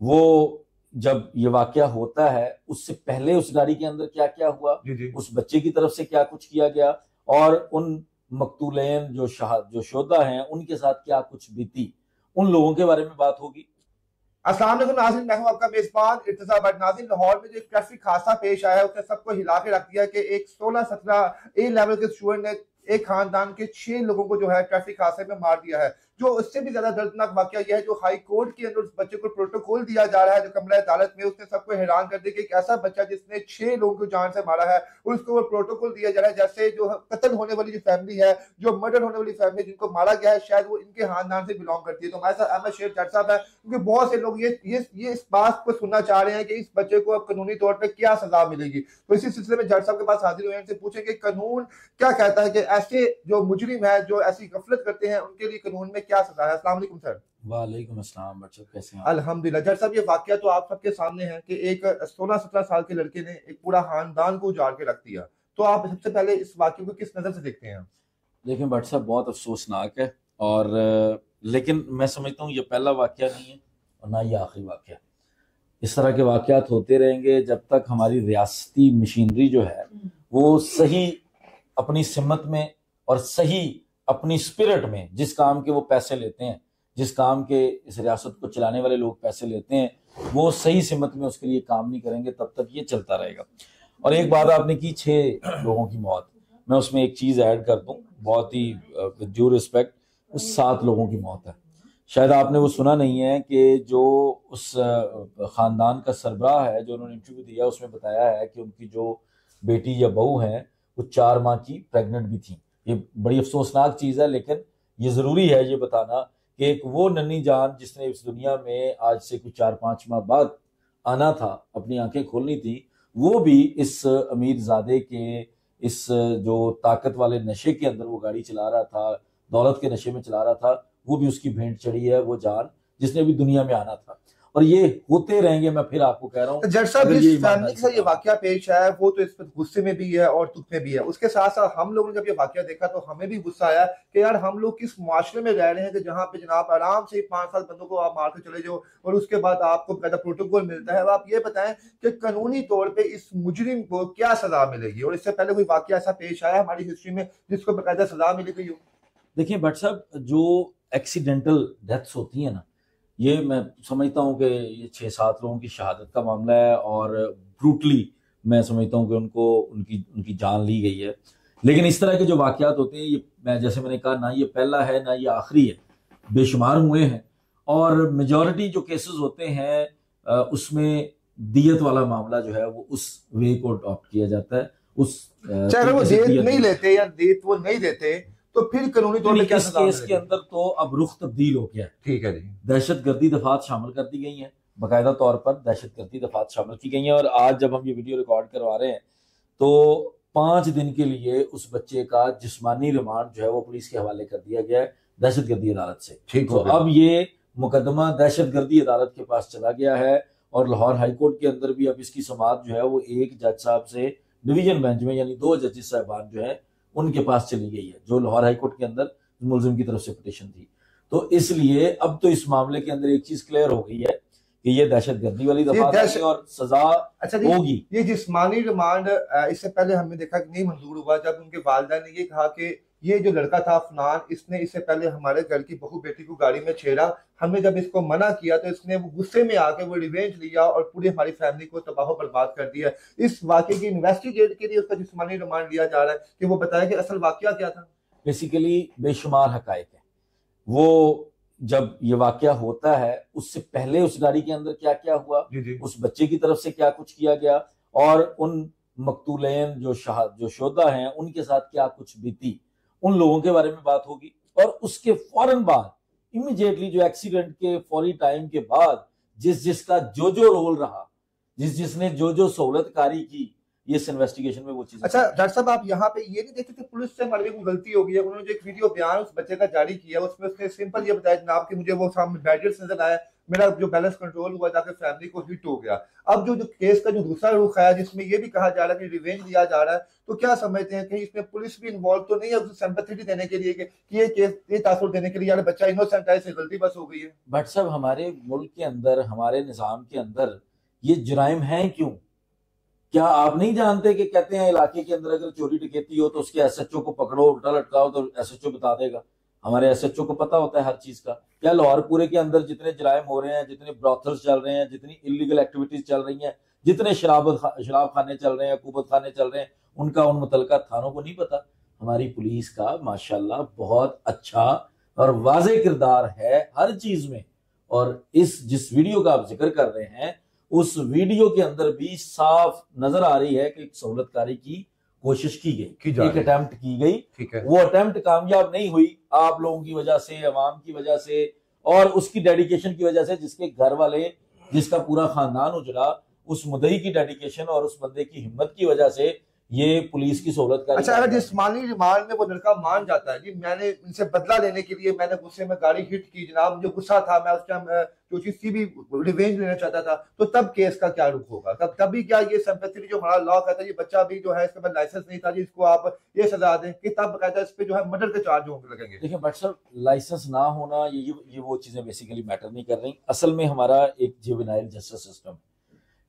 वो जब ये वाक्य होता है उससे पहले उस गाड़ी के अंदर क्या क्या हुआ? जी जी। उस बच्चे की तरफ़ से क्या कुछ किया गया? और उन मकतूलैन जो शाह जो शोदा हैं उनके साथ क्या कुछ बीती? उन लोगों के बारे में बात होगी। अस्सलाम वालेकुम नाज़रीन मैं हूँ आपका मेजबान इर्तजा भट्ट नाज़रीन लाहौर में जो एक ट्रैफ़िक हादसा पेश आया है उसने सबको हिला के रख दिया कि एक 16 17 ए लेवल के स्टूडेंट ने एक खानदान के छह लोगों को जो है ट्रैफ़िक हादसे में मार दिया है। जो उससे भी ज़्यादा दर्दनाक वाक्य यह है जो हाई कोर्ट के अंदर उस बच्चे को प्रोटोकॉल दिया जा रहा है, जो कमला अदालत में उसने सबको हैरान कर दिया कि एक ऐसा बच्चा जिसने छह लोगों को जान से मारा है, उसको वो प्रोटोकॉल दिया जा रहा है, जैसे जो कत्ल होने वाली जो फैमिली है, जो मर्डर होने वाली फैमिली जिनको मारा गया है, शायद वो इनके खानदान से बिलोंग करती है। तो हमारे साथ अहमद शेर जट साहब है, क्योंकि बहुत से लोग ये ये ये इस बात को सुनना चाह रहे हैं कि इस बच्चे को अब कानूनी तौर पर क्या सजा मिलेगी। तो इसी सिलसिले में जट साहब के पास हाजिर हुए हैं कि कानून क्या कहता है कि ऐसे जो मुजरिम है, जो ऐसी गफलत करते हैं, उनके लिए कानून में क्या सजा है? अस्सलाम वालेकुम सर। वालेकुम अस्सलाम बच्चों कैसे हैं अल्हम्दुलिल्लाह। जट साहब ये वाक्य तो आप सबके सामने है कि एक 16-17 साल के लड़के ने एक पूरा खानदान को उजाड़ के रख दिया। तो आप सबसे पहले इस वाक्य को किस नज़र से देखते हैं? देखें भट्ट साहब बहुत अफसोसनाक है और लेकिन मैं समझता हूँ ये पहला वाक्य नहीं है और ना ये आखिरी वाक्य। इस तरह के वाकयात होते रहेंगे जब तक हमारी रियासती मशीनरी जो है वो सही अपनी सिमत में और सही अपनी स्पिरिट में जिस काम के वो पैसे लेते हैं, जिस काम के इस रियासत को चलाने वाले लोग पैसे लेते हैं, वो सही सिमत में उसके लिए काम नहीं करेंगे, तब तक ये चलता रहेगा। और एक बात आपने की, छह लोगों की मौत। मैं उसमें एक चीज़ ऐड कर दूँ, बहुत ही विद ड्यू रिस्पेक्ट उस सात लोगों की मौत है। शायद आपने वो सुना नहीं है कि जो उस खानदान का सरबराह है, जो उन्होंने इंटरव्यू दिया, उसमें बताया है कि उनकी जो बेटी या बहू है, वो चार माह की प्रेग्नेंट भी थी। ये बड़ी अफसोसनाक चीज़ है, लेकिन ये ज़रूरी है ये बताना कि एक वो नन्ही जान जिसने इस दुनिया में आज से कुछ चार पाँच माह बाद आना था, अपनी आँखें खोलनी थी, वो भी इस अमीर ज़ादे के, इस जो ताकत वाले नशे के अंदर वो गाड़ी चला रहा था, दौलत के नशे में चला रहा था, वो भी उसकी भेंट चढ़ी है, वो जान जिसने भी दुनिया में आना था। और ये होते रहेंगे मैं फिर आपको कह रहा हूँ। जट साहब जिस फैमिली के साथ ये वाक्य पेश आया है वो तो इस पर गुस्से में भी है और दुख में भी है। उसके साथ साथ हम लोगों ने जब ये वाक्य देखा तो हमें भी गुस्सा आया कि यार हम लोग किस माशरे में रह रहे हैं कि जहाँ पे जनाब आराम से पाँच साल बंदों को आप मार के चले जाओ और उसके बाद आपको प्रोटोकॉल मिलता है। अब आप ये बताएँ कि कानूनी तौर पर इस मुजरिम को क्या सजा मिलेगी? और इससे पहले कोई वाक्य ऐसा पेश आया हमारी हिस्ट्री में जिसको बकायदा सजा मिली गई हो? देखिए भट्ट साहब जो एक्सीडेंटल डेथ्स होती है ना ये मैं समझता हूँ कि ये छः सात लोगों की शहादत का मामला है और ब्रूटली मैं समझता हूँ कि उनको उनकी उनकी जान ली गई है। लेकिन इस तरह के जो वाकयात होते हैं ये मैं जैसे मैंने कहा ना ये पहला है ना ये आखिरी है। बेशुमार हुए हैं। और मेजॉरिटी जो केसेस होते हैं उसमें दियत वाला मामला जो है वो उस वे को अडॉप्ट किया जाता है। उस चाहे वो दियत नहीं लेते या देत वो नहीं देते तो फिर कानूनी तौर पे क्या इस सजा केस के अंदर तो अब रुख तब्दील हो गया। है ठीक है जी। दहशत गर्दी दफात शामिल कर दी गई हैं। बाकायदा तौर पर दहशत गर्दी दफात शामिल की गई हैं और आज जब हम ये वीडियो रिकॉर्ड करवा रहे हैं तो पाँच दिन के लिए उस बच्चे का जिस्मानी रिमांड जो है वो पुलिस के हवाले कर दिया गया है दहशत गर्दी अदालत से। ठीक तो अब ये मुकदमा दहशत गर्दी अदालत के पास चला गया है और लाहौर हाईकोर्ट के अंदर भी अब इसकी समात जो है वो एक जज साहब से डिवीज़न बेंच में यानी दो जजेस साहबान जो है उनके पास चली गई है जो लाहौर हाईकोर्ट के अंदर मुलजिम की तरफ़ से पटिशन थी। तो इसलिए अब तो इस मामले के अंदर एक चीज़ क्लियर हो गई है कि ये दहशत गर्दी वाली दफ़ा दहशत- और सजा अच्छा होगी। ये जिसमानी रिमांड इससे पहले हमने देखा कि नहीं मंजूर हुआ जब उनके वालदा ने ये कहा कि ये जो लड़का था अफनान इसने इससे पहले हमारे घर की बहू बेटी को गाड़ी में छेड़ा। हमने जब इसको मना किया तो इसने वो गुस्से में आके वो रिवेंज लिया और पूरी हमारी फैमिली को तबाह बर्बाद कर दिया। इस वाक्य की इन्वेस्टिगेट के लिए उसका जिस्मानी रिमांड लिया जा रहा है कि वो बताया कि असल वाक्य क्या था। बेसिकली बेशुमार हक है। वो जब ये वाकया होता है उससे पहले उस गाड़ी के अंदर क्या क्या हुआ? जी जी। उस बच्चे की तरफ़ से क्या कुछ किया गया? और उन मकतूलैन जो शाह जो शोधा हैं उनके साथ क्या कुछ बीती? उन लोगों के बारे में बात होगी। और उसके फ़ौरन बाद इमीडिएटली जो एक्सीडेंट के फौरी टाइम के बाद जिस जिसका जो जो रोल रहा जिस जिसने जो जो सहूलतकारी की ये इस इन्वेस्टिगेशन में वो चीज़ अच्छा डॉक्टर साहब आप यहाँ पे ये नहीं देखते कि पुलिस से हमारी कोई गलती हो गई है? उन्होंने जो एक वीडियो बयान उस बच्चे का जारी किया उसमें उसने सिंपल ये बताया जनाब कि मुझे वो सामने बैरियर्स नज़र आया। मेरा जो बैलेंस कंट्रोल हुआ जाकर फैमिली को हिट हो गया। अब जो जो केस का जो दूसरा रुख है जिसमें ये भी कहा जा रहा है कि रिवेंज दिया जा रहा है तो क्या समझते हैं कि इसमें पुलिस भी इन्वॉल्व तो नहीं है, उसे सिंपैथी देने के लिए कि ये केस ये तासुर देने के लिए, यार बच्चा इनोसेंट है इसे गलती बस हो गई है। बट सब हमारे मुल्क के अंदर, हमारे निज़ाम के अंदर, ये जुराइम है क्यों? क्या आप नहीं जानते कि कहते हैं इलाके के अंदर अगर चोरी डकैती हो तो उसके एसएचओ को पकड़ो, उल्टा लटकाओ तो एसएचओ बता देगा। हमारे एसएचओ को पता होता है हर चीज़ का। क्या लाहौर पूरे के अंदर जितने जराइम हो रहे हैं, जितने ब्रॉथल्स चल रहे हैं, जितनी इलीगल एक्टिविटीज़ चल रही हैं, जितने शराब शराब खाने चल रहे हैं कुबत खाने चल रहे हैं, उनका, उन मुतलका थानों को नहीं पता। हमारी पुलिस का, माशाल्लाह, बहुत अच्छा और वाज किरदार है हर चीज़ में। और इस, जिस वीडियो का आप ज़िक्र कर रहे हैं, उस वीडियो के अंदर भी साफ़ नज़र आ रही है कि सहूलतकारी की कोशिश की गई की एक अटेम्प्ट की गई। ठीक है। वो अटेम्प्ट कामयाब नहीं हुई आप लोगों की वजह से अवाम की वजह से और उसकी डेडिकेशन की वजह से जिसके घर वाले जिसका पूरा खानदान उजड़ा उस मुदई की डेडिकेशन और उस बंदे की हिम्मत की वजह से ये पुलिस की सहूलत का अच्छा अगर जिसमानी रिमांड में वो लड़का मान जाता है जी मैंने इनसे बदला लेने के लिए मैंने गुस्से में गाड़ी हिट की जनाब मुझे गुस्सा था मैं उस टाइम जो चीज़ की भी रिवेंज लेना चाहता था तो तब केस का क्या रुख होगा? तब तभी क्या ये संपत्ति जो हमारा लॉ कहता है ये बच्चा भी जो है इसके पास लाइसेंस नहीं था जी इसको आप ये सजा दें कि तब कहता है इस पे जो है मर्डर के चार्ज होंगे लगेंगे। देखिए बट सर लाइसेंस ना होना ये ये वो चीज़ें बेसिकली मैटर नहीं कर रही। असल में हमारा एक juvenile justice system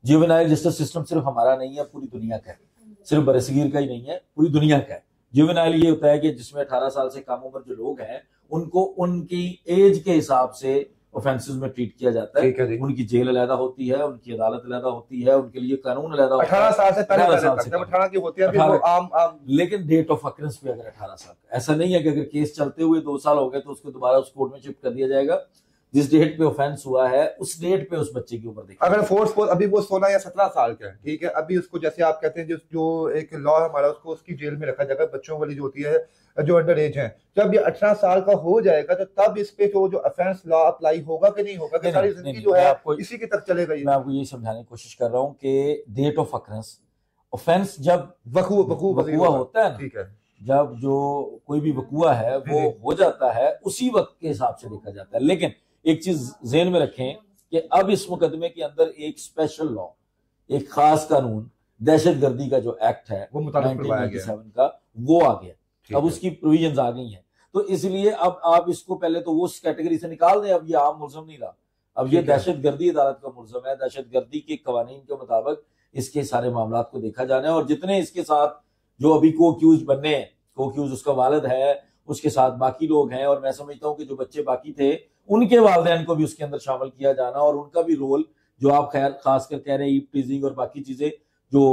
juvenile justice system सिर्फ़ हमारा नहीं है पूरी दुनिया का है। सिर्फ़ बरसगीर का ही नहीं है पूरी दुनिया का है। जुवेनाइल ये होता है कि जिसमें 18 साल से कम उम्र जो लोग हैं उनको उनकी एज के हिसाब से ऑफेंसेस में ट्रीट किया जाता है, है उनकी जेल अलहदा होती है उनकी अदालत अलहदा होती है उनके लिए कानून अलहदा होता अठारह साल से पहले साल से अठारह की होती है फिर 18 वो आम आम। लेकिन डेट ऑफ़ अक्रेंस पे अगर अठारह साल का ऐसा नहीं है कि अगर केस चलते हुए दो साल हो गए तो उसको दोबारा उस कोर्ट में शिफ्ट कर दिया जाएगा। जिस डेट पे ऑफेंस हुआ है उस डेट पे उस बच्चे के ऊपर देखी अगर फोर्स अभी वो सोलह या सत्रह साल का है ठीक है? अभी उसको जैसे आप कहते हैं जो जो एक लॉ हमारा उसको उसकी जेल में रखा जाएगा बच्चों वाली जो होती है जो अंडर एज है। जब ये अठारह साल का हो जाएगा तो तब इस पे जो जो अफेंस लॉ अप्लाई होगा कि नहीं होगा? कि सारी ज़िंदगी जो है आपको- इसी के तक चलेगा मैं आपको ये समझाने की कोशिश कर रहा हूँ कि डेट ऑफ़ अक्रेंस ऑफेंस जब वकू वकू वकू वकुआ होता है ठीक है। जब जो कोई भी वकुआ है वो हो जाता है उसी वक्त के हिसाब से देखा जाता है। लेकिन एक चीज़ जेन में रखें कि अब इस मुकदमे के अंदर एक स्पेशल लॉ एक खास कानून दहशत गर्दी का जो एक्ट है वो 1997 का वो आ गया। अब उसकी प्रोविजंस आ गई हैं। तो इसलिए अब आप इसको पहले तो वो उस कैटेगरी से निकाल दें अब ये आम मुलजम नहीं रहा। अब ये दहशत गर्दी अदालत का मुलजम है। दहशत गर्दी के कवानीन के मुताबिक इसके सारे मामला को देखा जाना है और जितने इसके साथ जो अभी को अक्यूज बनने हैं को अक्यूज उसका वालद है उसके साथ बाकी लोग हैं और मैं समझता हूँ कि जो बच्चे बाकी थे उनके वालदेन को भी उसके अंदर शामिल किया जाना और उनका भी रोल जो आप खैर खासकर कह रहे हैं टीजिंग और बाकी चीज़ें जो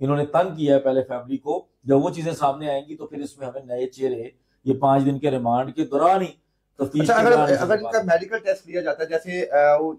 इन्होंने तंग किया है पहले फैमिली को जब वो चीज़ें सामने आएँगी तो फिर इसमें हमें नए चेहरे ये पाँच दिन के रिमांड के दौरान ही अच्छा अगर अगर इनका मेडिकल टेस्ट लिया जाता है जैसे वो,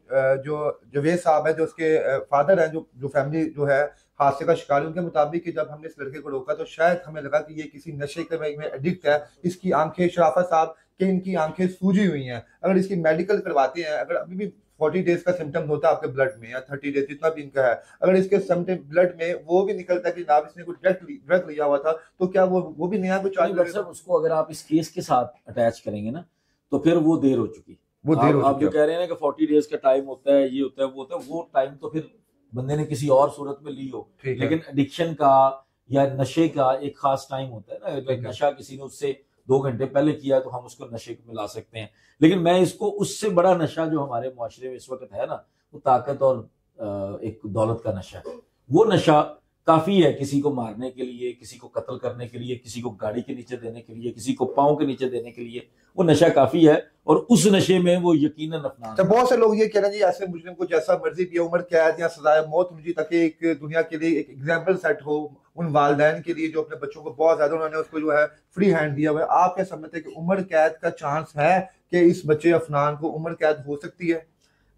जो जवेद साहब है जो उसके फादर हैं जो जो फैमिली जो है हादसे का शिकार उनके मुताबिक कि जब हमने इस लड़के को रोका तो शायद हमें लगा कि ये किसी नशे के में एडिक्ट है। इसकी आँखें शराफत साहब कि इनकी आँखें सूजी हुई हैं। अगर इसकी मेडिकल करवाते हैं अगर अभी भी फोर्टी डेज़ का सिम्टम होता है आपके ब्लड में या थर्टी डेज़ जितना भी इनका है अगर इसके सिम्टम ब्लड में वो भी निकलता है कि ना इसने कोई ड्रग ड्रग लिया हुआ था तो क्या वो वो भी नया कुछ सर उसको अगर आप इस केस के साथ अटैच करेंगे ना तो फिर वो देर हो चुकी। वो देर आप, हो आप जो कह रहे हैं ना कि फोर्टी डेज़ का टाइम होता है ये होता है वो होता है वो टाइम तो फिर बंदे ने किसी और सूरत में ली हो। लेकिन एडिक्शन का या नशे का एक खास टाइम होता है ना लाइक नशा किसी ने उससे दो घंटे पहले किया तो हम उसको नशे में ला सकते हैं। लेकिन मैं इसको उससे बड़ा नशा जो हमारे माशरे में इस वक्त है ना वो ताकत और एक दौलत का नशा है। वो नशा काफ़ी है किसी को मारने के लिए किसी को कत्ल करने के लिए किसी को गाड़ी के नीचे देने के लिए किसी को पाँव के नीचे देने के लिए। वो नशा काफ़ी है और उस नशे में वो यकीन अपना तो बहुत से लोग ये कह रहे हैं जी ऐसे मुस्लिम को जैसा मर्ज़ी भी उम्र कैद या सजाए मौत मुझे ताकि एक दुनिया के लिए एक एग्ज़ाम्पल सेट हो उन वालदेन के लिए जो अपने बच्चों को बहुत ज़्यादा उन्होंने उसको जो है फ्री हैंड दिया हुआ है। आप क्या समझते हैं कि उम्र कैद का चांस है कि इस बच्चे अफनान को उम्र कैद हो सकती है?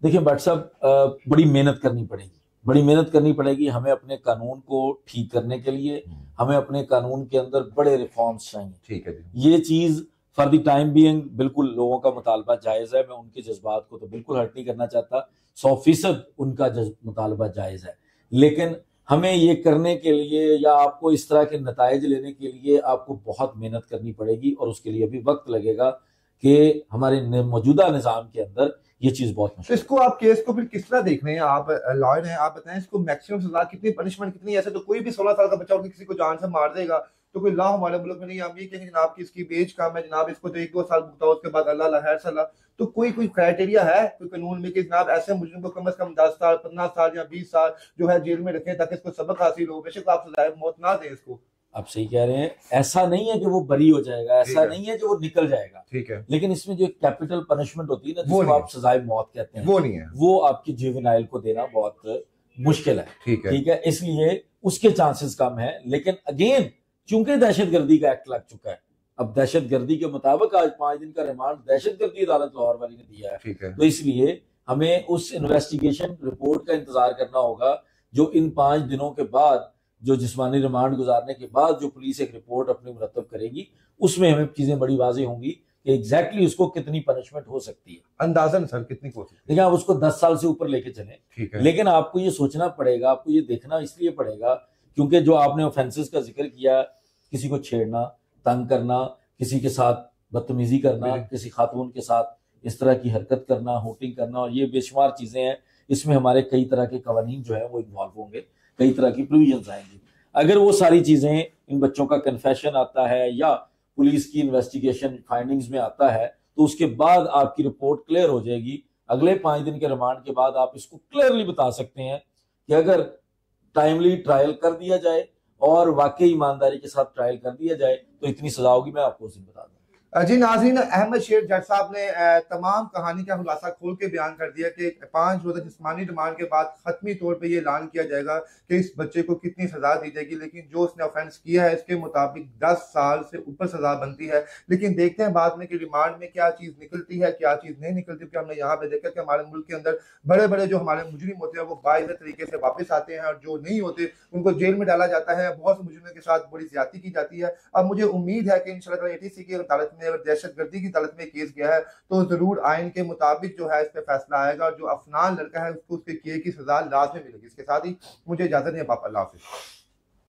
देखिए भट्ट साहब बड़ी मेहनत करनी पड़ेगी। बड़ी मेहनत करनी पड़ेगी हमें अपने कानून को ठीक करने के लिए हमें अपने कानून के अंदर बड़े रिफॉर्म्स चाहिए। ठीक है जी। ये चीज़ फॉर द टाइम बीइंग बिल्कुल लोगों का मुतालबा जायज़ है मैं उनके जज्बात को तो बिल्कुल हर्ट नहीं करना चाहता। सौ फ़ीसद उनका मुतालबा जायज़ है। लेकिन हमें ये करने के लिए या आपको इस तरह के नतज लेने के लिए आपको बहुत मेहनत करनी पड़ेगी और उसके लिए भी वक्त लगेगा। कि हमारे मौजूदा निज़ाम के अंदर ये चीज़ बहुत तो इसको आप केस को फिर किस तरह देख रहे हैं? आप लॉयर हैं, आप बताएँ इसको मैक्सिमम सजा कितनी पनिशमेंट कितनी? ऐसे तो कोई भी सोलह साल का बच्चा उनकी किसी को जान से मार देगा तो कोई ला हमारे मुल्क में नहीं हम ये कहेंगे, जनाब, की इसकी बेच कम है, जनाब, इसको तो एक दो साल भुगता उसके बाद अल्लाह लहर सला तो कोई कोई क्राइटेरिया है, कोई कानून में कि, जनाब, ऐसे मुजरिम को कम अज कम दस साल पंद्रह साल या बीस साल जो है जेल में रखें, ताकि इसको सबक हासिल हो? बेशक आप सजाए मौत ना दें इसको। आप सही कह रहे हैं। ऐसा नहीं है कि वो बरी हो जाएगा ऐसा नहीं है कि वो निकल जाएगा। ठीक है। लेकिन इसमें जो कैपिटल पनिशमेंट होती है ना जिसको आप सजाए मौत कहते हैं वो नहीं है। वो आपकी जुवेनाइल को देना बहुत मुश्किल है। ठीक है। ठीक है? इसलिए उसके चांसेस कम है। लेकिन अगेन चूँकि दहशत गर्दी का एक्ट लग चुका है अब दहशत गर्दी के मुताबिक आज पाँच दिन का रिमांड दहशत गर्दी अदालत लाहौर वाली ने दिया है। ठीक है। तो इसलिए हमें उस इन्वेस्टिगेशन रिपोर्ट का इंतज़ार करना होगा जो इन पाँच दिनों के बाद जो जिसमानी रिमांड गुजारने के बाद जो पुलिस एक रिपोर्ट अपनी मुरतब करेगी उसमें हमें चीज़ें बड़ी वाजे होंगी कि एग्जैक्टली exactly उसको कितनी पनिशमेंट हो सकती है। अंदाजन सर कितनी हो सकती है देखिए आप उसको दस साल से ऊपर लेके चले। ठीक है। लेकिन आपको ये सोचना पड़ेगा आपको ये देखना इसलिए पड़ेगा क्योंकि जो आपने ऑफेंसेस का ज़िक्र किया किसी को छेड़ना तंग करना किसी के साथ बदतमीजी करना किसी खातून के साथ इस तरह की हरकत करना होटिंग करना और ये बेशुमार चीज़ें हैं। इसमें हमारे कई तरह के कवानीन जो है वो इन्वॉल्व होंगे। कई तरह की प्रोविज़न आएँगी। अगर वो सारी चीज़ें इन बच्चों का कन्फेशन आता है या पुलिस की इन्वेस्टिगेशन फाइंडिंग्स में आता है तो उसके बाद आपकी रिपोर्ट क्लियर हो जाएगी। अगले पाँच दिन के रिमांड के बाद आप इसको क्लियरली बता सकते हैं कि अगर टाइमली ट्रायल कर दिया जाए और वाकई ईमानदारी के साथ ट्रायल कर दिया जाए तो इतनी सजा होगी, मैं आपको उस बता दूँ जी नाजीन अहमद शेर जज साहब ने तमाम कहानी का खुलासा खोल के बयान कर दिया कि पाँच रोजा जिसमानी रिमांड के बाद खत्मी तौर पे ये ऐलान किया जाएगा कि इस बच्चे को कितनी सजा दी जाएगी। लेकिन जो उसने ऑफेंस किया है, इसके मुताबिक दस साल से ऊपर सजा बनती है। लेकिन देखते हैं बाद में कि रिमांड में क्या चीज़ निकलती है, क्या चीज़ नहीं निकलती। क्योंकि हमने यहाँ पे देखा कि हमारे मुल्क के अंदर बड़े बड़े जो हमारे मुजरिम होते हैं, वो बाइज तरीके से वापस आते हैं और जो नहीं होते, उनको जेल में डाला जाता है। बहुत से मुजरिमों के साथ बड़ी ज़्यादा की जाती है। अब मुझे उम्मीद है कि इन शाला की अदालत में अगर दहशत गर्दी की अदालत में केस गया है तो ज़रूर आइन के मुताबिक जो है इस पर फैसला आएगा और जो अफनान लड़का है उसको उसके किए की सजा लाजमी मिलेगी। इसके साथ ही मुझे इजाज़त है पापा अल्लाह हाफिज़।